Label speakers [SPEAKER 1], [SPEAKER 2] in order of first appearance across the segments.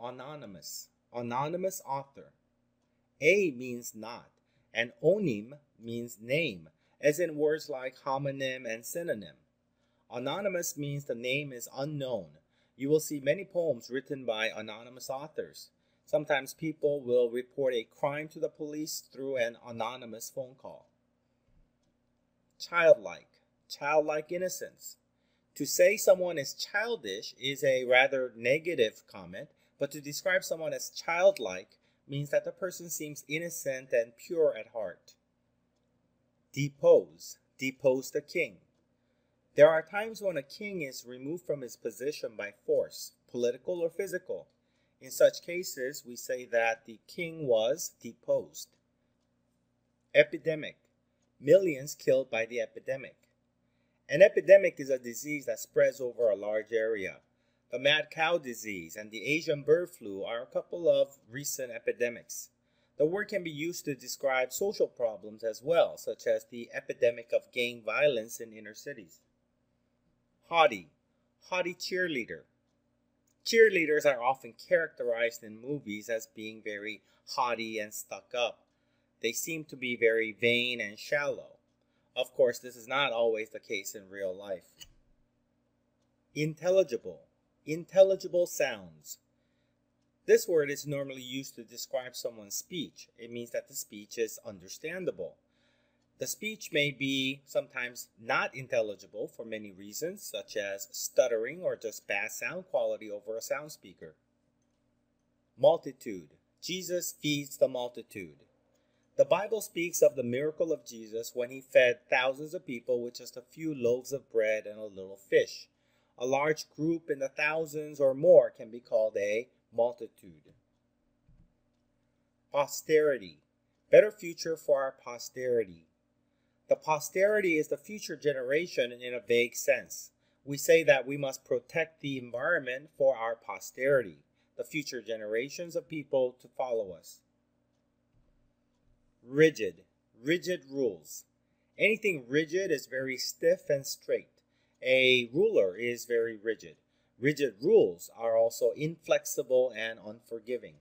[SPEAKER 1] anonymous, anonymous author. A means not, and onym means name, as in words like homonym and synonym. Anonymous means the name is unknown. You will see many poems written by anonymous authors. Sometimes people will report a crime to the police through an anonymous phone call. Childlike, childlike innocence. To say someone is childish is a rather negative comment, but to describe someone as childlike means that the person seems innocent and pure at heart. Depose, depose the king. There are times when a king is removed from his position by force, political or physical. In such cases, we say that the king was deposed. Epidemic, millions killed by the epidemic. An epidemic is a disease that spreads over a large area. The mad cow disease and the Asian bird flu are a couple of recent epidemics. The word can be used to describe social problems as well, such as the epidemic of gang violence in inner cities. Haughty, haughty cheerleader. Cheerleaders are often characterized in movies as being very haughty and stuck up. They seem to be very vain and shallow. Of course, this is not always the case in real life. Intelligible, intelligible sounds. This word is normally used to describe someone's speech. It means that the speech is understandable. The speech may be sometimes not intelligible for many reasons, such as stuttering or just bad sound quality over a sound speaker. Multitude. Jesus feeds the multitude. The Bible speaks of the miracle of Jesus when he fed thousands of people with just a few loaves of bread and a little fish. A large group in the thousands or more can be called a multitude. Posterity. Better future for our posterity. The posterity is the future generation in a vague sense. We say that we must protect the environment for our posterity, the future generations of people to follow us. Rigid, rigid rules. Anything rigid is very stiff and straight. A ruler is very rigid. Rigid rules are also inflexible and unforgiving.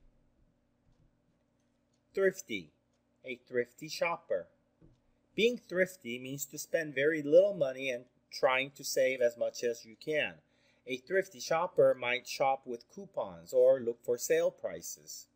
[SPEAKER 1] Thrifty, a thrifty shopper. Being thrifty means to spend very little money and trying to save as much as you can. A thrifty shopper might shop with coupons or look for sale prices.